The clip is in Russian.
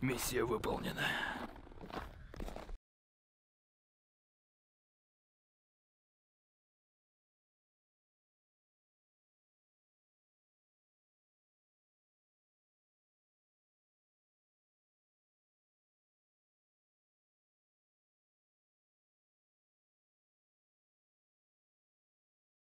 Миссия выполнена.